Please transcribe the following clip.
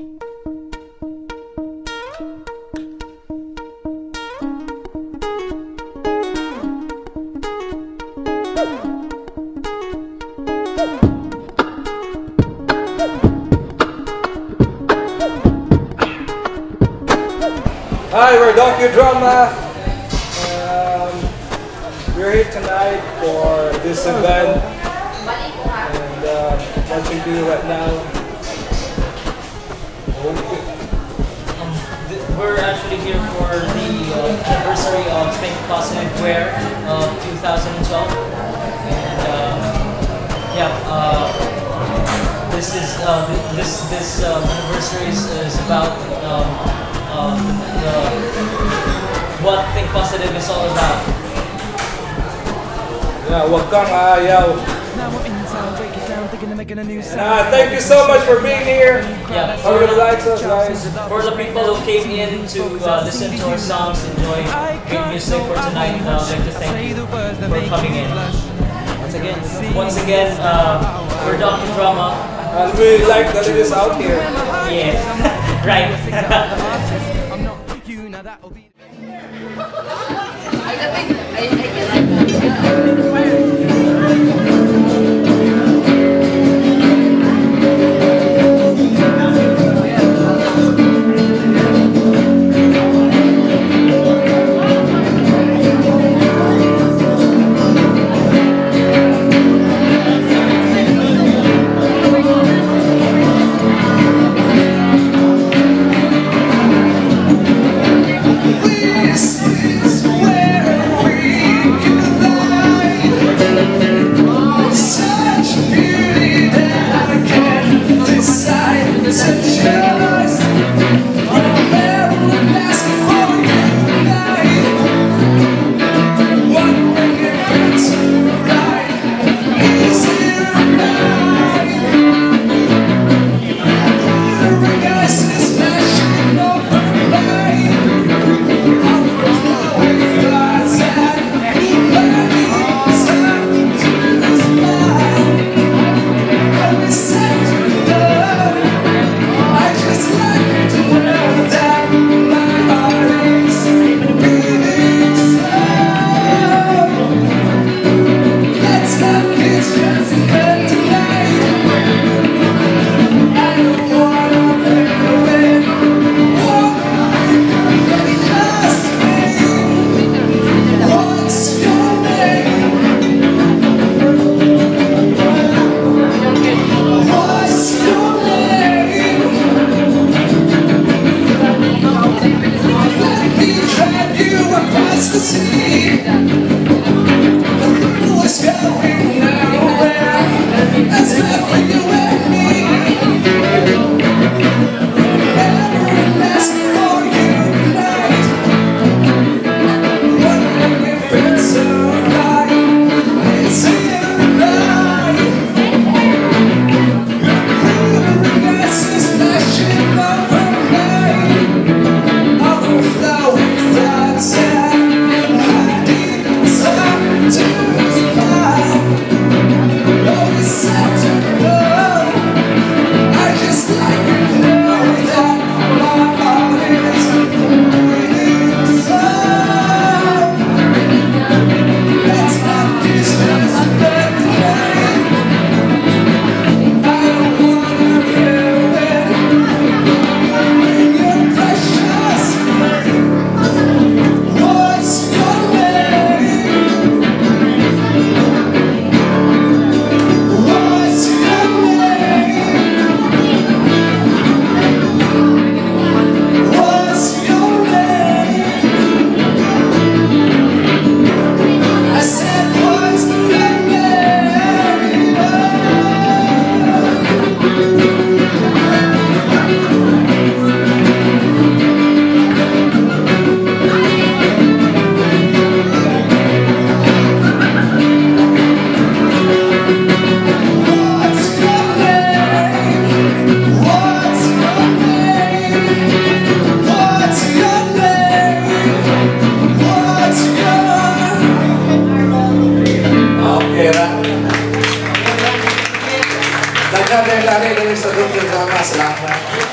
Hi, we're Docudrama. Um, we're here tonight for this event, and uh, what we do right now. We're actually here for the uh, anniversary of Think Positive Wear of 2012. And uh, yeah, uh, this is uh, this this um, anniversary is, is about um, um, the, what Think Positive is all about. Yeah, wag kang ayaw. Now making a new sound. uh, thank you so much for being here. Yeah, How for many likes us, guys? For the people who came in to uh, listen to our songs, enjoy great music for tonight, uh, I'd like to thank you for coming in. Once again, once again, uh, we're Docudrama. And we like the ladies out here. Yeah, right. I'm not you, Sempre pera. Dagdag dahil tayo ng sa doon drama. Salamat.